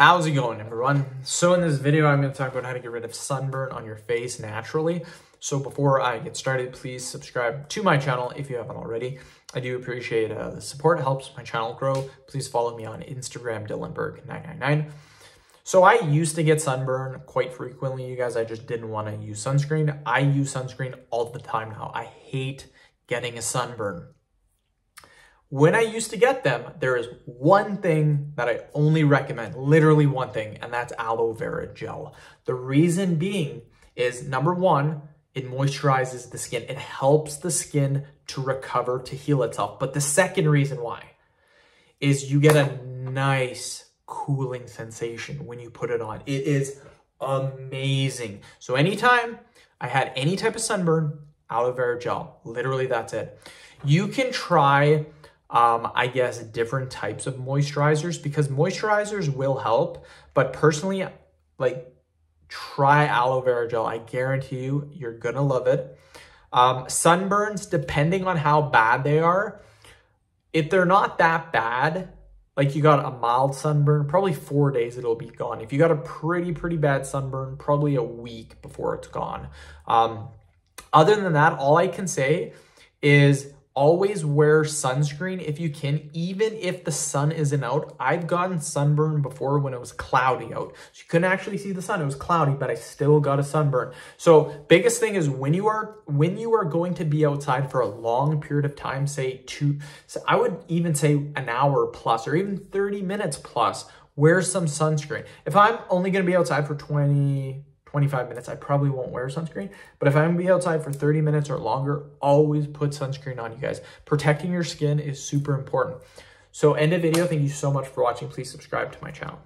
How's it going everyone? So in this video, I'm gonna talk about how to get rid of sunburn on your face naturally. So before I get started, please subscribe to my channel if you haven't already. I do appreciate uh, the support, it helps my channel grow. Please follow me on Instagram, Dylanberg999. So I used to get sunburn quite frequently, you guys. I just didn't want to use sunscreen. I use sunscreen all the time now. I hate getting a sunburn. When I used to get them, there is one thing that I only recommend, literally one thing, and that's aloe vera gel. The reason being is number one, it moisturizes the skin. It helps the skin to recover, to heal itself. But the second reason why is you get a nice cooling sensation when you put it on. It is amazing. So anytime I had any type of sunburn, aloe vera gel, literally that's it. You can try um, I guess, different types of moisturizers because moisturizers will help. But personally, like, try aloe vera gel. I guarantee you, you're going to love it. Um, sunburns, depending on how bad they are, if they're not that bad, like you got a mild sunburn, probably four days it'll be gone. If you got a pretty, pretty bad sunburn, probably a week before it's gone. Um, other than that, all I can say is always wear sunscreen if you can, even if the sun isn't out. I've gotten sunburn before when it was cloudy out. So you couldn't actually see the sun. It was cloudy, but I still got a sunburn. So biggest thing is when you are when you are going to be outside for a long period of time, say two, so I would even say an hour plus or even 30 minutes plus, wear some sunscreen. If I'm only going to be outside for 20, 25 minutes, I probably won't wear sunscreen. But if I'm gonna be outside for 30 minutes or longer, always put sunscreen on, you guys. Protecting your skin is super important. So end of video. Thank you so much for watching. Please subscribe to my channel.